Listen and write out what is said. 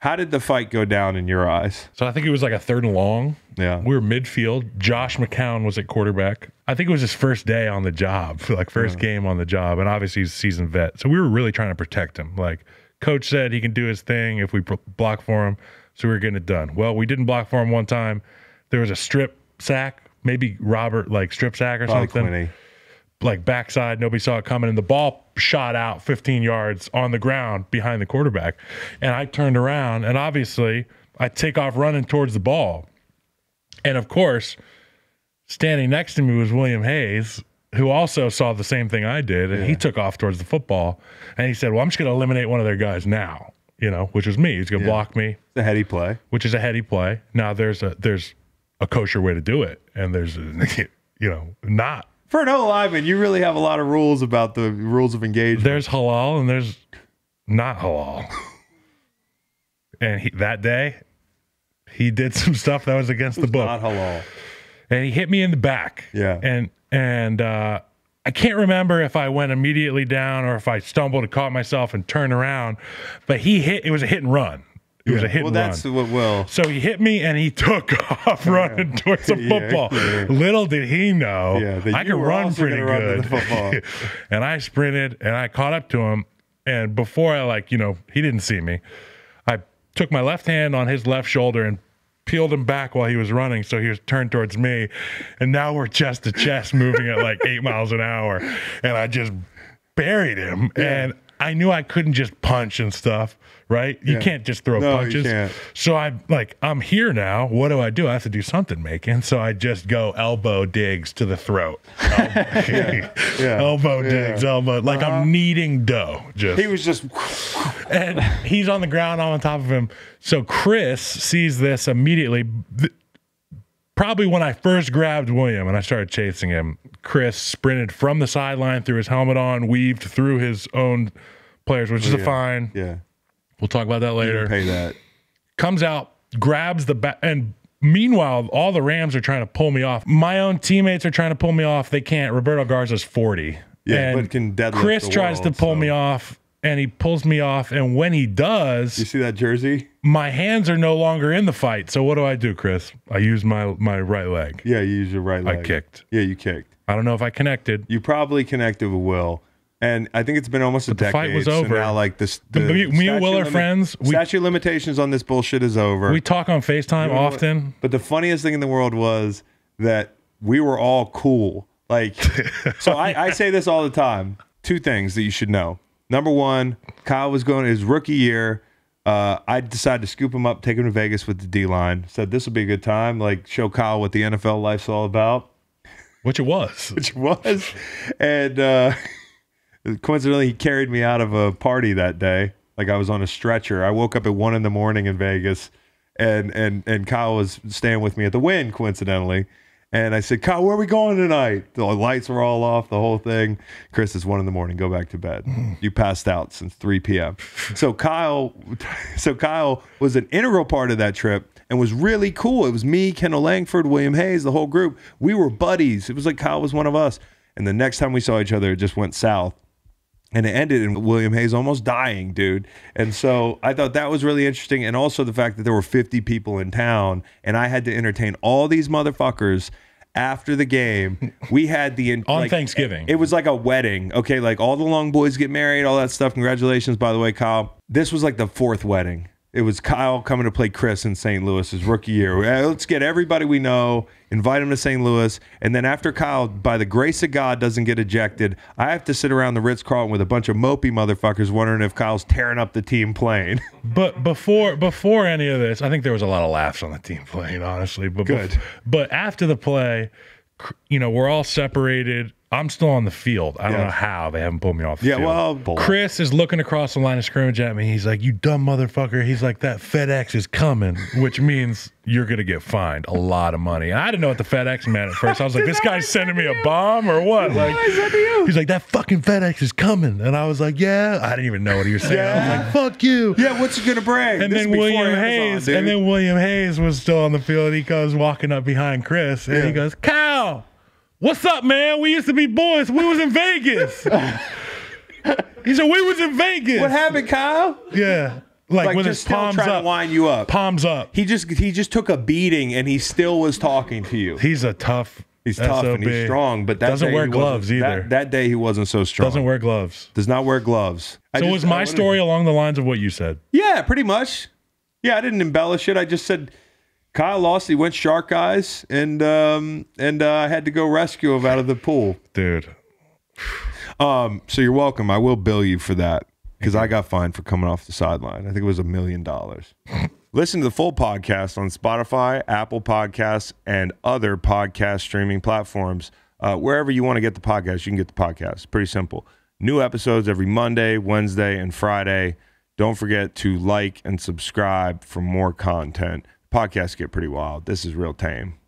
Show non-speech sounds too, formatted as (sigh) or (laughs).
How did the fight go down in your eyes? So I think it was like a third and long. Yeah. We were midfield. Josh McCown was at quarterback. I think it was his first day on the job, (laughs) like first game on the job, and obviously he's a seasoned vet. So we were really trying to protect him. Like coach said, he can do his thing if we block for him. So we were getting it done. Well, we didn't block for him one time. There was a strip sack, maybe Robert like strip sack or Probably something Quinny. Like backside. Nobody saw it coming, and the ball shot out 15 yards on the ground behind the quarterback. And I turned around, and obviously, I take off running towards the ball. And of course, standing next to me was William Hayes, who also saw the same thing I did, and he took off towards the football. And he said, "Well, I'm just going to eliminate one of their guys now." You know, which was me. He's going to block me It's a heady play. which is a heady play. Now there's a there's a kosher way to do it, and there's a, (laughs) you know not. For an O lineman, you really have a lot of rules about the rules of engagement. There's halal and there's not halal. And he, that day, he did some stuff that was against the book, Not halal. and he hit me in the back. Yeah. and and uh, I can't remember if I went immediately down or if I stumbled and caught myself and turned around, but he hit. It was a hit and run. It was a hit Well, that's run. what will. So he hit me and he (laughs) took off running towards the (laughs) Yeah, football. yeah. Little did he know Yeah, I could run pretty run good. football. (laughs) and I sprinted and I caught up to him. And before I like, you know, he didn't see me. I took my left hand on his left shoulder and peeled him back while he was running. So he was turned towards me. And now we're chest to chest moving at like eight miles an hour. And I just buried him. And I knew I couldn't just punch and stuff, right? You Yeah. can't just throw No, punches. So I'm like, I'm here now. What do I do? I have to do something, making. So I just go elbow digs to the throat. (laughs) Elbow, elbow Yeah. digs, elbow. Like I'm uh-huh. kneading dough. Just He was just. and he's on the ground. I'm on top of him. So Chris sees this immediately. Probably when I first grabbed William and I started chasing him, Chris sprinted from the sideline, threw his helmet on, weaved through his own players, which is a fine. Yeah. We'll talk about that later Pay that. comes out, grabs the back, and meanwhile, all the Rams are trying to pull me off. My own teammates are trying to pull me off. They can't. Roberto Garza's 40. Yeah, and but can deadlift Chris the tries to pull so- me off, and he pulls me off. And when he does, You see that jersey? my hands are no longer in the fight. So what do I do, Chris? I use my my right leg. Yeah, you use your right leg. I kicked. Yeah, you kicked. I don't know if I connected. You probably connected with Will. And I think it's been almost a the decade. fight was so over. now, like this, The- me- me and Will are friends. We- statute limitations on this bullshit is over. We talk on Facetime You know what? often. But the funniest thing in the world was that we were all cool. Like, (laughs) so I, I say this all the time. Two things that you should know. Number one, Kyle was going his rookie year. Uh, I decided to scoop him up, take him to Vegas with the D line. Said this will be a good time. Like, show Kyle what the NFL life's all about, Which it was. (laughs) which it was. And uh, coincidentally, he carried me out of a party that day. Like I was on a stretcher. I woke up at one in the morning in Vegas, and and and Kyle was staying with me at the Wynn, coincidentally. And I said, Kyle, where are we going tonight? The lights were all off, the whole thing. Chris, it's one in the morning. Go back to bed. (laughs) You passed out since 3 p.m. So Kyle, (laughs) so Kyle was an integral part of that trip and was really cool. It was me, Kendall Langford, William Hayes, the whole group. We were buddies. It was like Kyle was one of us. And the next time we saw each other, it just went south and it ended in William Hayes almost dying, dude. And so I thought that was really interesting, and also the fact that there were 50 people in town, and I had to entertain all these motherfuckers after the game. (laughs) We had the On like, Thanksgiving. It was like a wedding, okay? Like all the long boys get married, all that stuff. Congratulations, by the way, Kyle. This was like the fourth wedding. It was Kyle coming to play Chris in St. Louis his rookie year. Uh, Let's get everybody we know, invite him to St. Louis, and then after Kyle, by the grace of God, doesn't get ejected, I have to sit around the Ritz Carlton with a bunch of mopey motherfuckers wondering if Kyle's tearing up the team plane. (laughs) But before before any of this, I think there was a lot of laughs on the team playing, honestly. But Good. but after the play, you know, we're all separated. I'm still on the field. I don't Yeah. know how they haven't pulled me off the yeah, field. well, Chris is looking across the line of scrimmage at me. He's like, "You dumb motherfucker." He's like, "That FedEx is coming," which means you're gonna get fined a lot of money. And I didn't know what the FedEx meant at first. I was like, "This guy's sending me a bomb or what?" Like, he's like, "That fucking FedEx is coming," and I was like, "Yeah." I didn't even know what he was saying. I was like, "Fuck you." yeah, what's it gonna bring? And This then William Amazon, Hayes, dude. and then William Hayes was still on the field. He goes walking up behind Chris, and Yeah. he goes, "Kyle, what's up, man? We used to be boys. We was in Vegas." (laughs) he said, "We was in Vegas." what happened, Kyle? Yeah. like, with just his still palms trying up, to wind you up. palms up. He just he just took a beating and he still was talking to you. He's a tough. He's tough and he's strong, but that doesn't day wear he gloves either. That, that day he wasn't so strong. doesn't wear gloves. Does not wear gloves. I So just- was my story along the lines of what you said? Yeah, pretty much. Yeah, I didn't embellish it. I just said Kyle lost. He went shark eyes, and um, and uh, I had to go rescue him out of the pool. Dude, Um, so you're welcome. I will bill you for that because I got fined for coming off the sideline. I think it was a million dollars. Listen to the full podcast on Spotify, Apple Podcasts, and other podcast streaming platforms. Uh, wherever you want to get the podcast, you can get the podcast. Pretty simple. New episodes every Monday, Wednesday, and Friday. Don't forget to like and subscribe for more content. Podcasts get pretty wild. This is real tame.